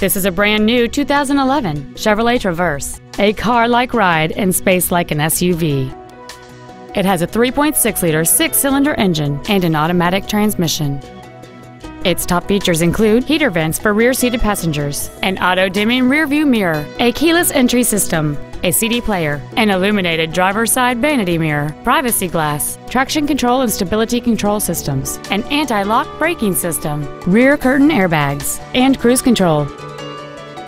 This is a brand new 2011 Chevrolet Traverse, a car-like ride and space like an SUV. It has a 3.6-liter six-cylinder engine and an automatic transmission. Its top features include heater vents for rear-seated passengers, an auto-dimming rearview mirror, a keyless entry system, a CD player, an illuminated driver's side vanity mirror, privacy glass, traction control and stability control systems, an anti-lock braking system, rear curtain airbags, and cruise control.